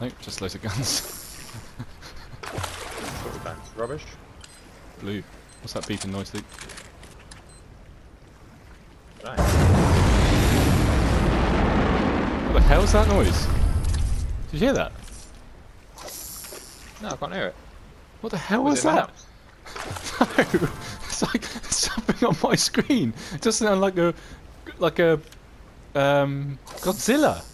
Nope, just loads of guns. Rubbish. Blue. What's that beeping noise, Luke? Right. What the hell's that noise? Did you hear that? No, I can't hear it. What the hell Was was, that? No, it's like something on my screen. It doesn't sound like a like a um, Godzilla.